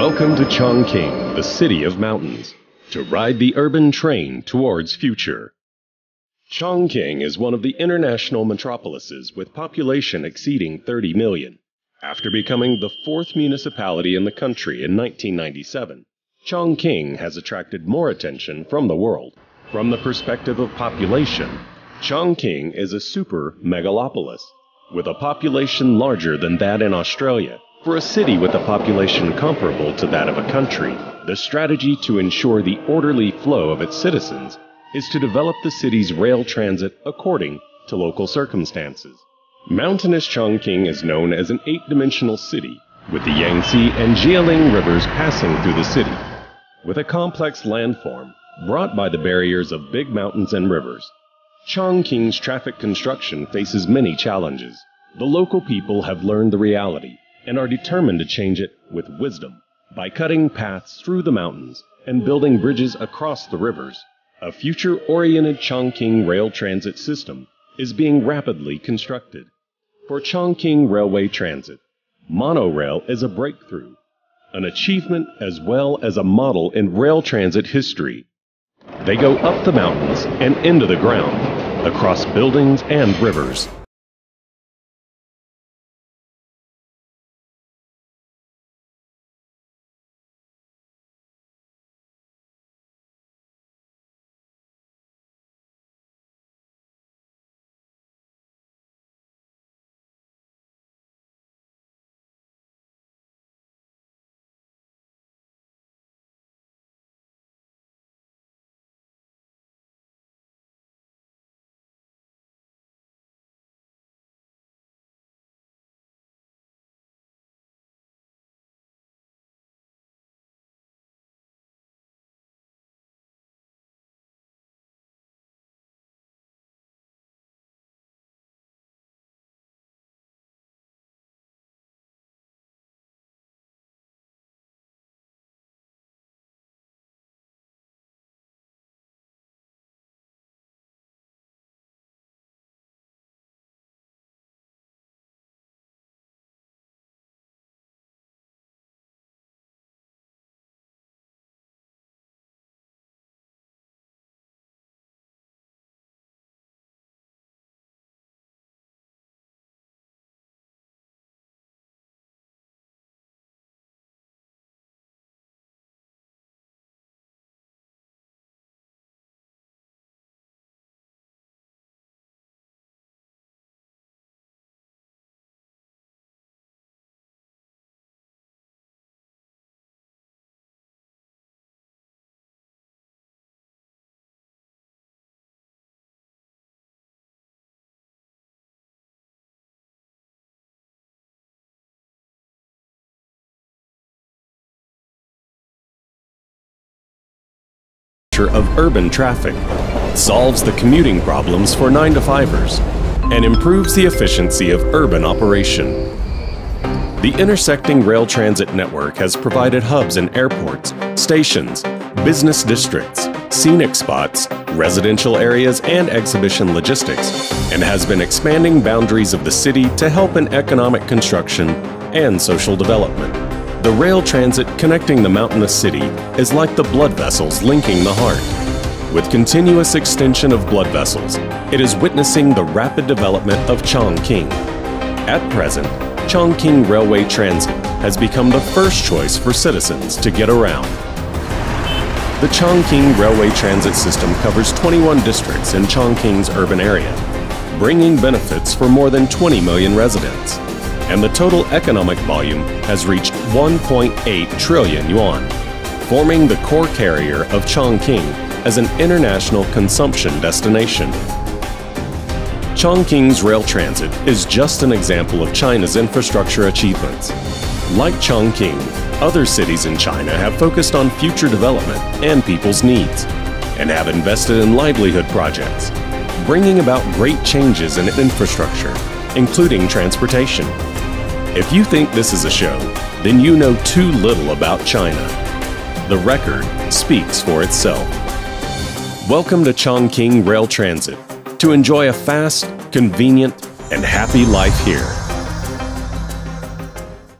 Welcome to Chongqing, the city of mountains, to ride the urban train towards future. Chongqing is one of the international metropolises with population exceeding 30 million. After becoming the fourth municipality in the country in 1997, Chongqing has attracted more attention from the world. From the perspective of population, Chongqing is a super megalopolis with a population larger than that in Australia. For a city with a population comparable to that of a country, the strategy to ensure the orderly flow of its citizens is to develop the city's rail transit according to local circumstances. Mountainous Chongqing is known as an eight dimensional city, with the Yangtze and Jialing rivers passing through the city, with a complex landform brought by the barriers of big mountains and rivers. Chongqing's traffic construction faces many challenges. The local people have learned the reality and are determined to change it with wisdom by cutting paths through the mountains and building bridges across the rivers. A future oriented Chongqing rail transit system is being rapidly constructed. For Chongqing Railway Transit, monorail is a breakthrough, an achievement as well as a model in rail transit history. They go up the mountains and into the ground, across buildings and rivers. Of urban traffic, solves the commuting problems for 9 to 5ers, and improves the efficiency of urban operation. The intersecting rail transit network has provided hubs in airports, stations, business districts, scenic spots, residential areas, and exhibition logistics, and has been expanding boundaries of the city to help in economic construction and social development. The rail transit connecting the mountainous city is like the blood vessels linking the heart. With continuous extension of blood vessels, it is witnessing the rapid development of Chongqing. At present, Chongqing Railway Transit has become the first choice for citizens to get around. The Chongqing Railway Transit System covers 21 districts in Chongqing's urban area, bringing benefits for more than 20 million residents and the total economic volume has reached 1.8 trillion yuan, forming the core carrier of Chongqing as an international consumption destination. Chongqing's rail transit is just an example of China's infrastructure achievements. Like Chongqing, other cities in China have focused on future development and people's needs, and have invested in livelihood projects, bringing about great changes in infrastructure, including transportation. If you think this is a show, then you know too little about China. The record speaks for itself. Welcome to Chongqing Rail Transit to enjoy a fast, convenient, and happy life here.